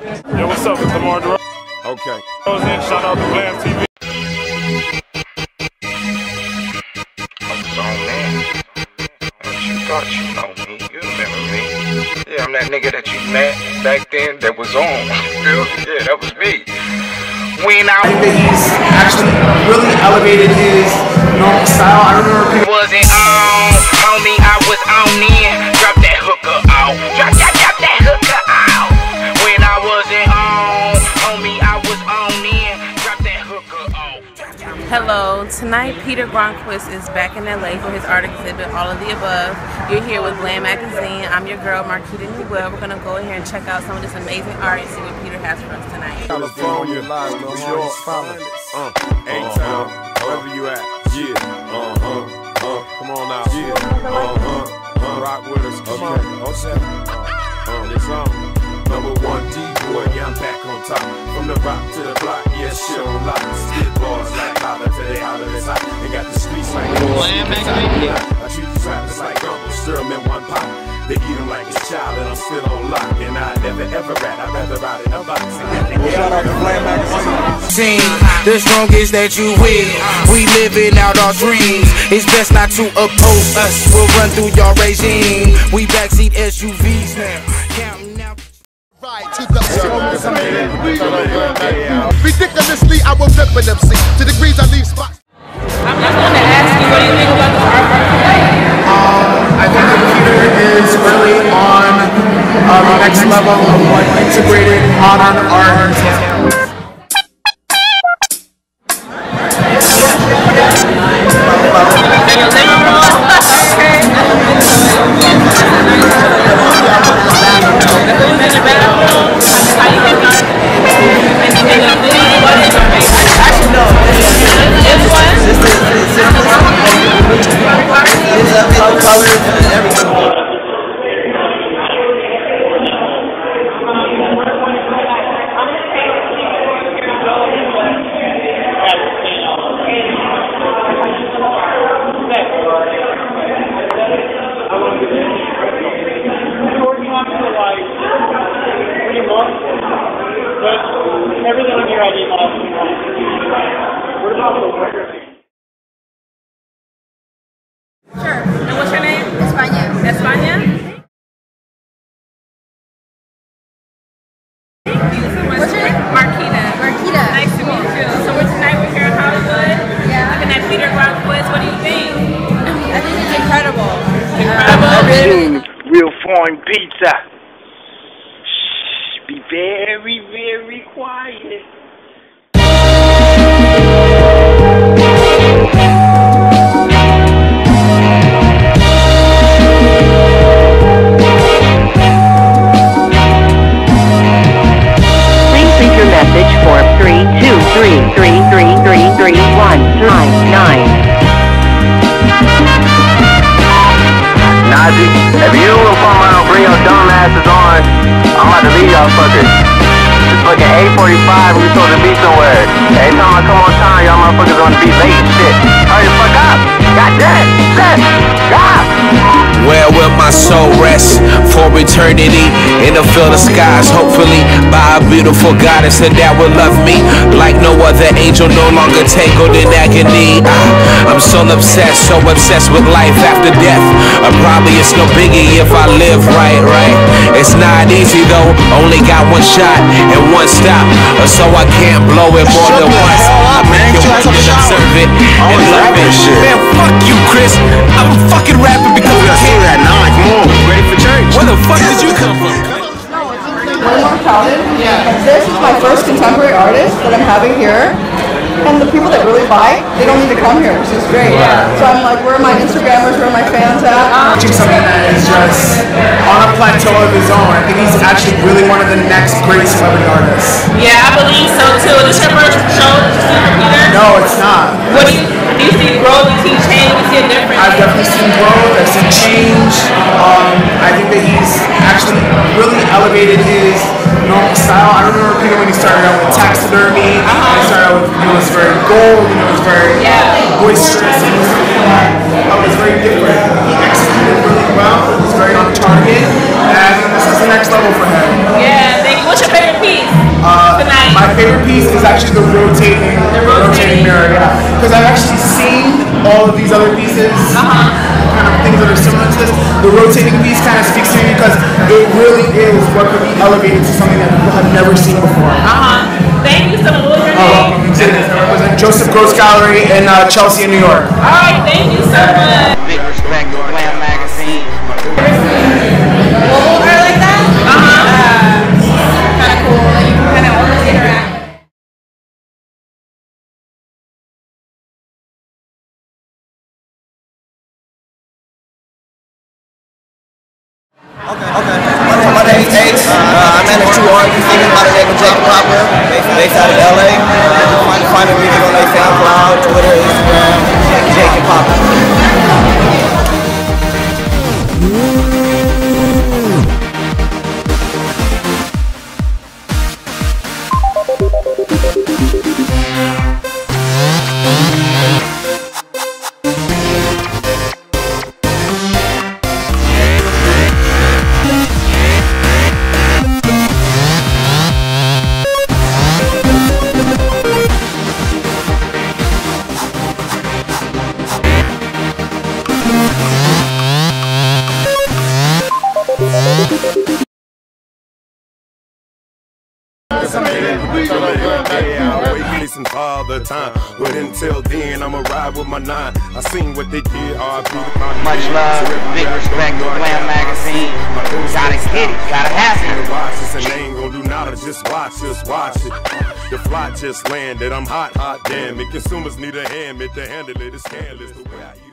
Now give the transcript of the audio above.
Yo, what's up? It's Lamar DeRozan. Okay. Shout out to Blam TV. You thought you know me, you remember me. Yeah, I'm that nigga that you met back then that was on. Yeah, that was me. When I that he's actually really elevated his normal style. I remember people wasn't on, homie, I was on in. Drop Hello, tonight Peter Gronquist is back in LA for his art exhibit, All of the Above. You're here with Blam Magazine. I'm your girl, Marquita Newell. We're going to go in here and check out some of this amazing art and see what Peter has for us tonight. California, New York, uh, A-Town, wherever you at. Yeah, uh-huh, uh, come on now. Yeah, uh-huh, uh, rock with us. Come on, okay. Uh, this song. Number one D-boy, yeah, I'm back on top. From the rock to the block, yeah, shit on lock. Like Blam magazine. I treat these rappers like Uncle, stir 'em in one pot. They eat 'em like it's child and I'm still on lock. And I never ever rat, I'd rather ride in a box. Shout out to Blam Magazine. team, the strongest that you with. We living out our dreams. It's best not to oppose us. We'll run through your regime. We backseat SUVs now. Counting out. Ridiculously, I will rip an MC next level of what integrated modern art very, very quiet. Please leave your message for three two three three three three three one nine nine. Nazi, if you don't come out, bring your dumb asses on. I'm about to leave y'all fuckers. It's fucking 845, we supposed to be somewhere. Every time I come on time, y'all motherfuckers on the be late and shit. Hurry the fuck up. God damn. Shit. God. Where will my soul rest for eternity? In the field of skies, hopefully by a beautiful goddess and that will love me like no other angel, no longer tangled in agony. I, I'm so obsessed, so obsessed with life after death. Uh, probably it's no biggie if I live right, right? It's not easy though, only got one shot and one stop, uh, so I can't blow it more than once. I make it work and observe it and love it. Man, fuck you, Chris. I'm fucking rapping because we can't. that nine, come on. Ready for church? Where the fuck did you come from? way more crowded. This is my first contemporary artist that I'm having here. And the people that really buy, they don't need to come here, which is great. So I'm like, where are my Instagrammers, where are my fans at? Watching something that is just on a plateau of his own. I think he's actually really one of the next great celebrity artists. Yeah, I believe so too. Is this your first show that you see for Peter? No, it's not. What do you, do you see growth? You see change? You see a difference? I've definitely seen growth. I've seen change. Um, I think that he's actually really elevated his normal style. I remember Peter when he started out with taxidermy. Uh-huh. He started out with, you know, it's very gold, you know, it's very boisterous. And it was, uh, it was very different. He executed really well. It was very on target. And this is the next level for him. Yeah, thank you. What's your favorite piece Uh my favorite piece is actually the rotating, the rotating mirror. Yeah, because I've actually all of these other pieces, kind of things that are similar to this. The rotating piece kind of speaks to me because it really is what could be elevated to something that people have never seen before. Uh-huh. Thank you so much. What was your Oh, name? Represent Joseph Gross Gallery in uh, Chelsea, New York. All right, thank you so much. I manage two artists, even by the name of Jaka Papa, based out of LA. Uh, find, find the music on their SoundCloud, Twitter, Instagram, Jaka Papa. Yeah, wait listen all the time, but until then, I'ma ride with my nine. I seen what they did, RP to my Much love, big respect to Blam Magazine. Gotta get it, gotta have it. Watch this and they ain't gonna do nada, just watch us, watch it. The flight just landed, I'm hot, hot damn it. Consumers need a hand, it to handle it, it's scandalous the way I